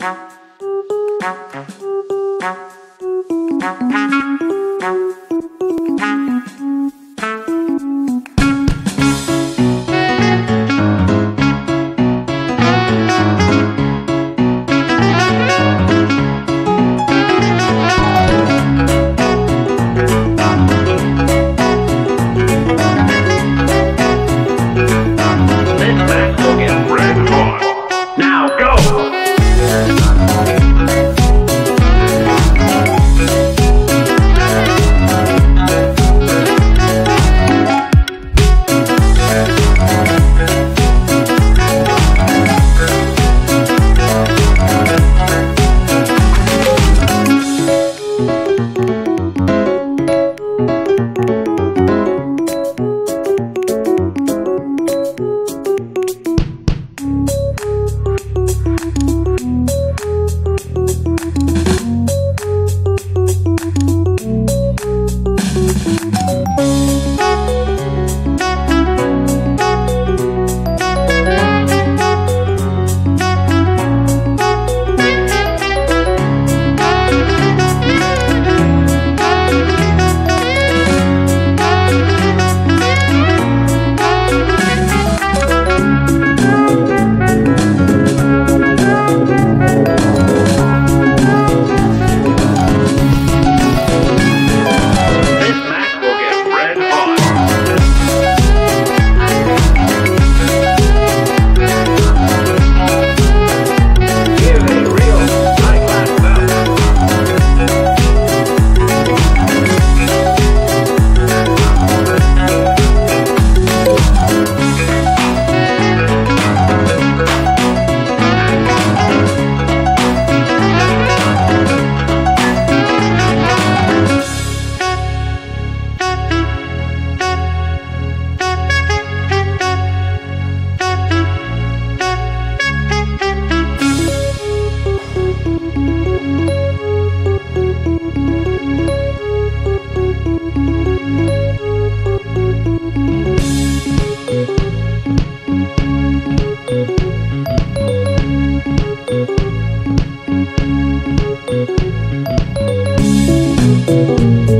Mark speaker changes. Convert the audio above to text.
Speaker 1: This
Speaker 2: Thank